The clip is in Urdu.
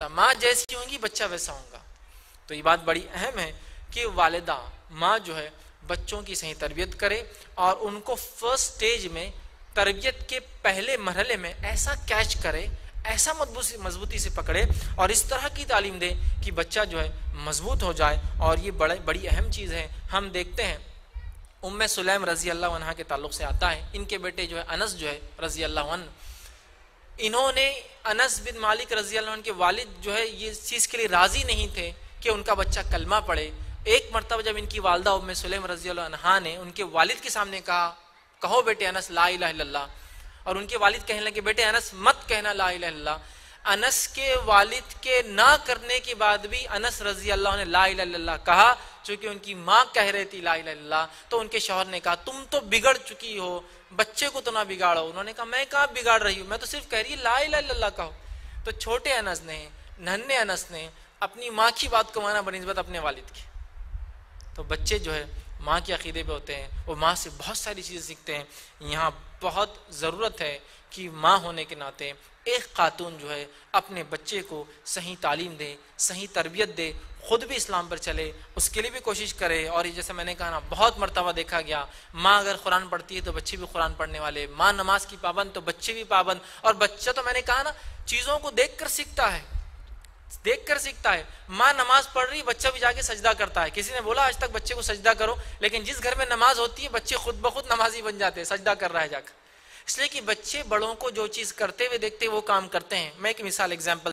ماں جیسی ہوں گی، بچہ ویسا ہوگا تو یہ بات بڑی اہم ہے کہ والدہ، ماں جو ہے، بچوں کی صحیح تربیت کرے اور ان کو فرسٹ سٹیج میں، تربیت کے پہلے مرحلے میں ایسا کیچ کرے، ایسا مضبوطی سے پکڑے اور اس طرح کی تعلیم دے کہ بچہ جو ہے مضبوط ہو جائے اور یہ بڑے، بڑی اہم چیز ہے۔ ہم دیکھتے ہیں، ام سلیم رضی اللہ عنہ کے تعلق سے آتا ہے۔ ان کے بیٹے جو ہے، انس جو ہے، رضی اللہ عنہ، انہوں نے انس بن مالک رضی اللہ عنہ کے والد جو ہے، یہ چیز کے لیے راضی نہیں تھے کہ ان کا بچہ کلمہ پڑھے۔ ایک مرتبہ جب ان کی والدہ ام سلیم رضی اللہ عنہ نے ان کے والد کے سامنے کہا، کہو بیٹے انس، لا الہ الا اللہ اور ان کے والد کہنے لگے، بیٹے انس، مت کہنا لا الہ الا اللہ انس کے والد کے نہ کرنے کے بعد بھی انس رضی اللہ نے لا الہ الا اللہ کہا۔ چونکہ ان کی ماں کہہ رہی تھی لا الہ اللہ، تو ان کے شوہر نے کہا، تم تو بگڑ چکی ہو، بچے کو تو نہ بگاڑو۔ انہوں نے کہا، میں کہاں بگاڑ رہی ہوں؟ میں تو صرف کہہ رہی لا الہ اللہ کہو۔ تو چھوٹے انس نے، ننھے انس نے اپنی ماں کی بات کو مانا بنسبت اپنے والد کی۔ تو بچے جو ہے ماں کے عقیدے پہ ہوتے ہیں وہ ماں سے بہت ساری چیزیں سیکھتے ہیں۔ یہاں بہت ضرورت ہے کہ ماں ہونے کے ناطے ایک خاتون جو ہے اپنے بچے کو صحیح تعلیم دے، صحیح تربیت دے، خود بھی اسلام پر چلے، اس کے لیے بھی کوشش کرے۔ اور جیسے میں نے کہا نا، بہت مرتبہ دیکھا گیا۔ ماں اگر قرآن پڑھتی ہے تو بچے بھی قرآن پڑھنے والے، ماں نماز کی پابند تو بچے بھی پابند۔ اور بچہ تو میں نے کہا نا، چیزوں کو دیکھ کر سیکھتا ہے۔ دیکھ کر سیکھتا ہے۔ ماں نماز پڑھ رہی، بچہ بھی جا کے سجدہ کرتا ہے۔ کسی نے بولا آج تک بچے کو سجدہ کرو، لیکن جس گھر میں نماز ہوتی ہے، بچے خود بخود نمازی بن جاتے ہیں، سجدہ کر رہا ہے جا کر۔ اس لیے کہ بچے بڑوں کو جو چیز کرتے ہوئے دیکھتے، وہ کام کرتے ہیں۔ میں ایک مثال اگزامپل